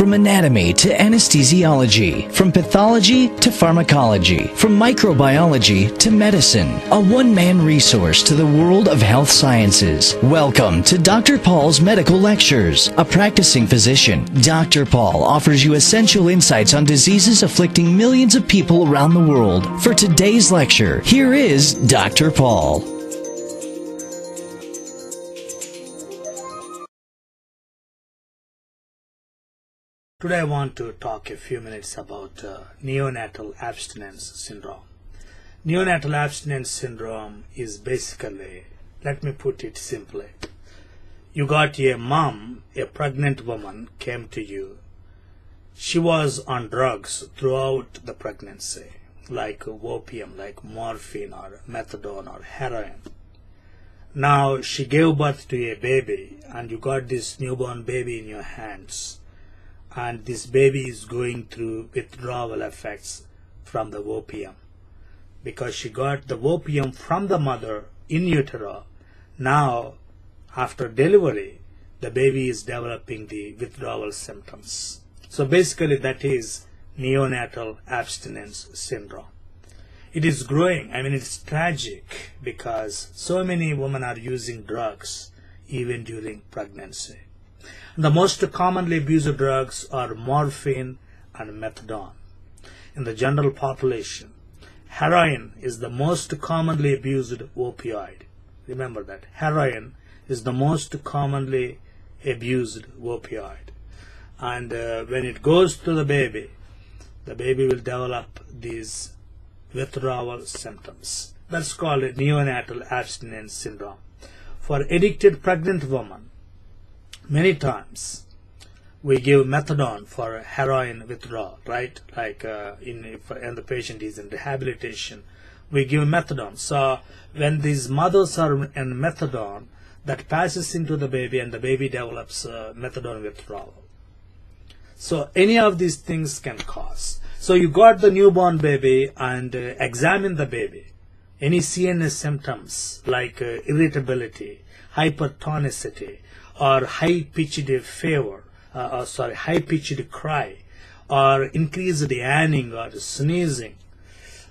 From anatomy to anesthesiology, from pathology to pharmacology, from microbiology to medicine, a one-man resource to the world of health sciences. Welcome to Dr. Paul's Medical Lectures. A practicing physician, Dr. Paul offers you essential insights on diseases afflicting millions of people around the world. For today's lecture, here is Dr. Paul. Today I want to talk a few minutes about uh, neonatal abstinence syndrome. Neonatal abstinence syndrome is basically, let me put it simply, you got a mom, a pregnant woman came to you. She was on drugs throughout the pregnancy, like opium, like morphine or methadone or heroin. Now she gave birth to a baby and you got this newborn baby in your hands and this baby is going through withdrawal effects from the opium because she got the opium from the mother in utero. Now, after delivery, the baby is developing the withdrawal symptoms. So basically that is neonatal abstinence syndrome. It is growing. I mean, it's tragic because so many women are using drugs even during pregnancy. The most commonly abused drugs are morphine and methadone. In the general population, heroin is the most commonly abused opioid. Remember that. Heroin is the most commonly abused opioid. And uh, when it goes to the baby, the baby will develop these withdrawal symptoms. That's called neonatal abstinence syndrome. For addicted pregnant women, many times we give methadone for heroin withdrawal, right? Like uh, in if and the patient is in rehabilitation, we give methadone. So when these mothers are in methadone, that passes into the baby and the baby develops uh, methadone withdrawal. So any of these things can cause. So you got the newborn baby and uh, examine the baby. Any CNS symptoms like uh, irritability, hypertonicity, or high-pitched fever, uh, or sorry, high-pitched cry, or increased yawning or sneezing,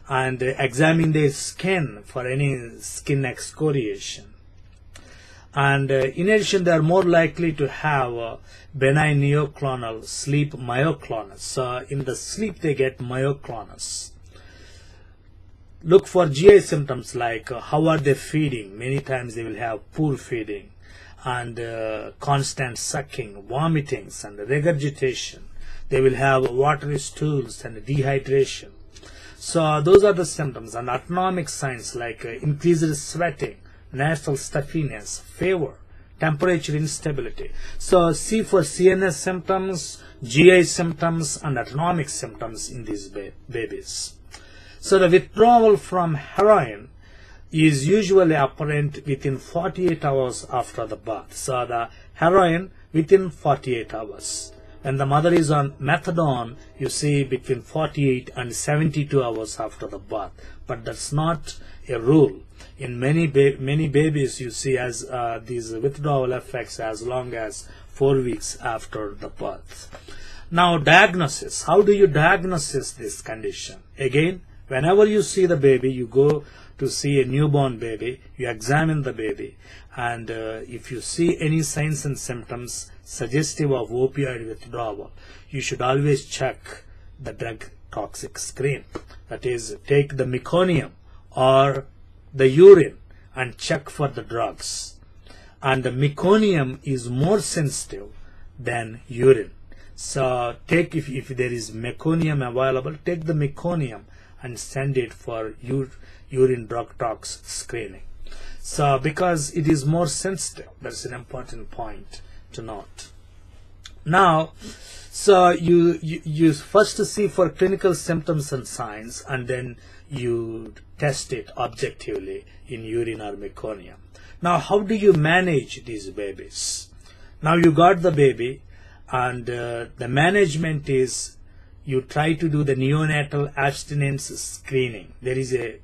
and uh, examine their skin for any skin excoriation. And uh, in addition, they are more likely to have uh, benign neonatal sleep myoclonus. So in the sleep, they get myoclonus. Look for GI symptoms like uh, how are they feeding. Many times they will have poor feeding and uh, constant sucking, vomitings and regurgitation. They will have watery stools and dehydration. So those are the symptoms and autonomic signs like uh, increased sweating, nasal stuffiness, fever, temperature instability. So see for CNS symptoms, GI symptoms and autonomic symptoms in these ba babies. So the withdrawal from heroin is usually apparent within 48 hours after the birth. So the heroin within 48 hours. When the mother is on methadone, you see between 48 and 72 hours after the birth. But that's not a rule. In many ba many babies, you see as uh, these withdrawal effects as long as four weeks after the birth. Now, diagnosis. How do you diagnose this condition? Again, whenever you see the baby, you go to see a newborn baby, you examine the baby, and uh, if you see any signs and symptoms suggestive of opioid withdrawal, you should always check the drug toxic screen. That is, take the meconium or the urine and check for the drugs. And the meconium is more sensitive than urine. So take if, if there is meconium available, take the meconium and send it for ur urine drug tox screening. So because it is more sensitive, that's an important point to note. Now, so you, you, you first see for clinical symptoms and signs and then you test it objectively in urine or meconium. Now, how do you manage these babies? Now you got the baby and uh, the management is you try to do the neonatal abstinence screening. There is a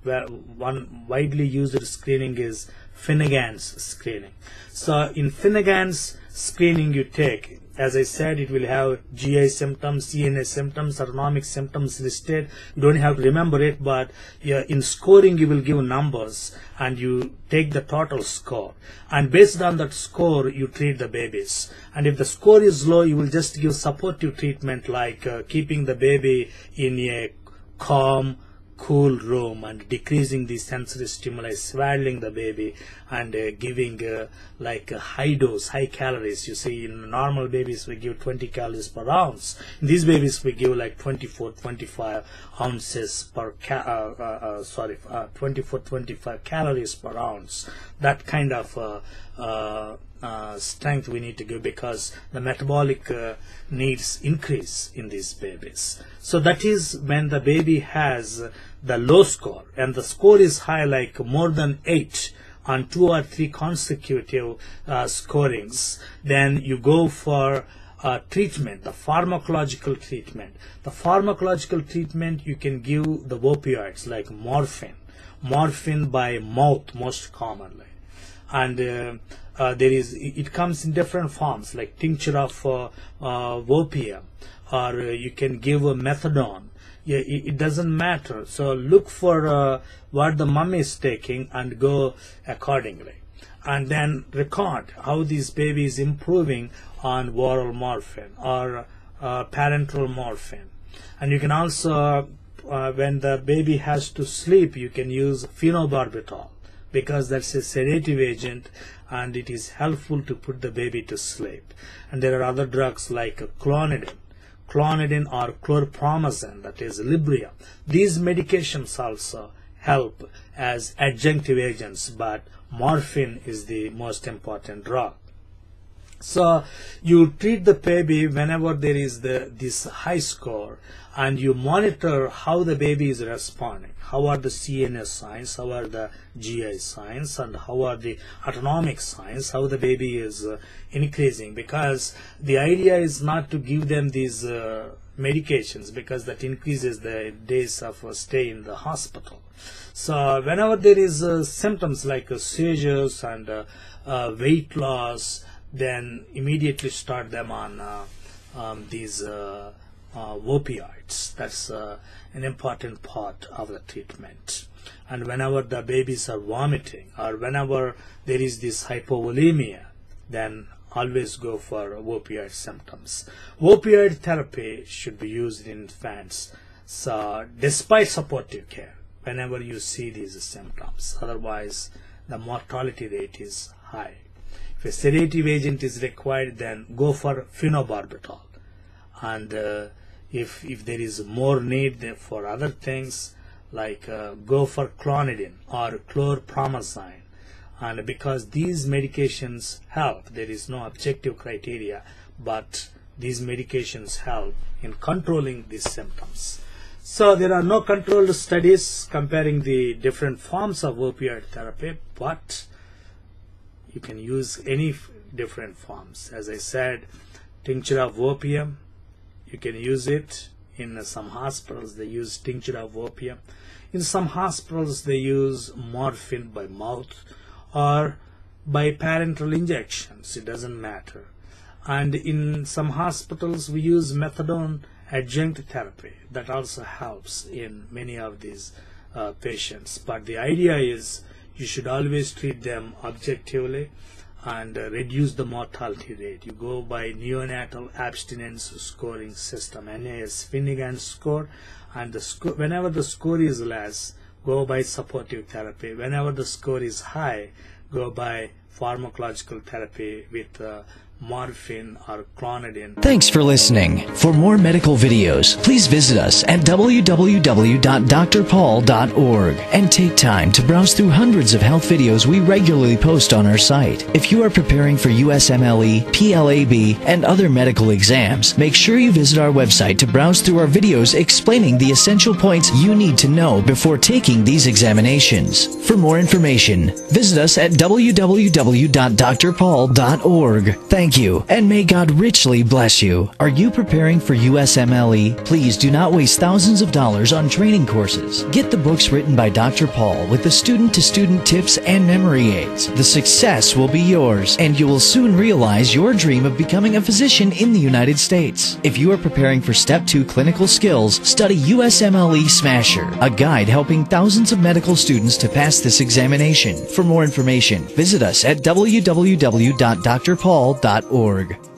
one widely used screening is Finnegan's screening. So in Finnegan's screening you take As I said, it will have GI symptoms, CNS symptoms, autonomic symptoms listed. You don't have to remember it, but yeah, in scoring, you will give numbers and you take the total score. And based on that score, you treat the babies. And if the score is low, you will just give supportive treatment like uh, keeping the baby in a calm, cool room and decreasing the sensory stimuli, swaddling the baby and uh, giving uh, like a high dose, high calories. You see, in normal babies we give 20 calories per ounce. In these babies we give like 24, 25 ounces per ca- uh, uh, uh, sorry, uh, 24, 25 calories per ounce. That kind of uh, strength we need to give because the metabolic uh, needs increase in these babies. So that is when the baby has the low score and the score is high like more than 8 on two or three consecutive uh, scorings, then you go for uh, treatment, the pharmacological treatment. The pharmacological treatment you can give the opioids like morphine, morphine by mouth most commonly and uh, uh, there is it comes in different forms like tincture of uh, opium or you can give a methadone. Yeah, it, doesn't matter. So look for uh, what the mom is taking and go accordingly. And then record how this baby is improving on oral morphine or uh, parenteral morphine. And you can also uh, when the baby has to sleep you can use phenobarbital because that's a sedative agent and it is helpful to put the baby to sleep. And there are other drugs like clonidine, clonidine or chlorpromazine, that is Libria. These medications also help as adjunctive agents, but morphine is the most important drug. So you treat the baby whenever there is the this high score and you monitor how the baby is responding. How are the CNS signs, how are the GI signs, and how are the autonomic signs, how the baby is uh, increasing. Because the idea is not to give them these uh, medications because that increases the days of uh, stay in the hospital. So whenever there is uh, symptoms like uh, seizures and uh, weight loss, then immediately start them on uh, um, these uh, uh, opioids. That's an important part of the treatment. And whenever the babies are vomiting or whenever there is this hypovolemia, then always go for opioid symptoms. Opioid therapy should be used in infants so despite supportive care whenever you see these symptoms. Otherwise, the mortality rate is high. If a sedative agent is required, then go for phenobarbital. And uh, if if there is more need for other things, like uh, go for clonidine or chlorpromazine. And because these medications help, there is no objective criteria, but these medications help in controlling these symptoms. So there are no controlled studies comparing the different forms of opioid therapy, but you can use any different forms. As I said, tincture of opium, you can use it. In some hospitals, they use tincture of opium. In some hospitals, they use morphine by mouth or by parenteral injections. It doesn't matter. And in some hospitals, we use methadone adjunct therapy. That also helps in many of these uh, patients. But the idea is you should always treat them objectively and uh, reduce the mortality rate. You go by neonatal abstinence scoring system, NAS Finnegan score, and the sco- whenever the score is less, go by supportive therapy. Whenever the score is high, go by pharmacological therapy with uh, morphine or clonidine. Thanks for listening. For more medical videos, please visit us at www.drpaul.org and take time to browse through hundreds of health videos we regularly post on our site. If you are preparing for USMLE, PLAB, and other medical exams, make sure you visit our website to browse through our videos explaining the essential points you need to know before taking these examinations. For more information, visit us at www www.drpaul.org. Thank you, and may God richly bless you. Are you preparing for USMLE? Please do not waste thousands of dollars on training courses. Get the books written by Dr. Paul with the student to student tips and memory aids. The success will be yours, and you will soon realize your dream of becoming a physician in the United States. If you are preparing for Step 2 clinical skills, study USMLE Smasher, a guide helping thousands of medical students to pass this examination. For more information, visit us www.drpaul.org.